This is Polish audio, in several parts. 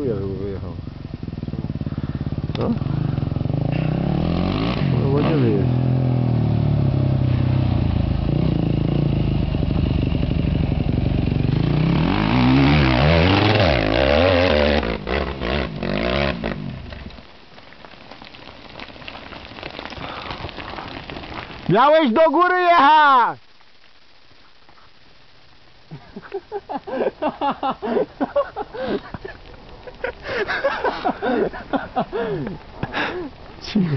chuja, żeby wyjechał. No? No ładnie wyjeździ. Miałeś do góry jechać! Cicho.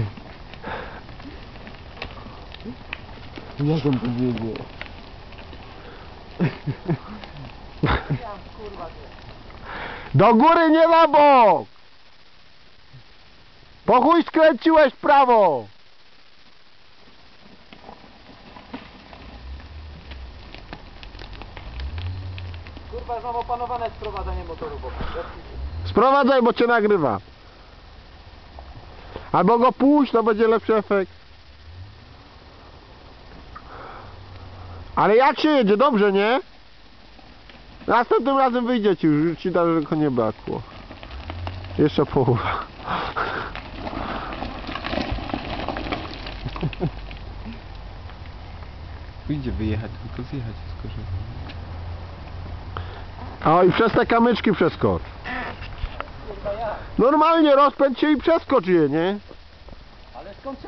Jak on powiedział? Do góry, nie na bok! Po chuj skręciłeś w prawo! Kurwa, mam opanowane sprowadzanie motoru, bo... Sprowadzaj, bo cię nagrywa. Albo go puść, to będzie lepszy efekt. Ale jak się jedzie? Dobrze, nie? Następnym razem wyjdzie ci już, już ci daleko nie brakło. Jeszcze połowa. Pójdzie wyjechać, tylko zjechać z korzyści. O i przez te kamyczki przeskocz. Normalnie rozpędź się i przeskocz je, nie? Ale skąd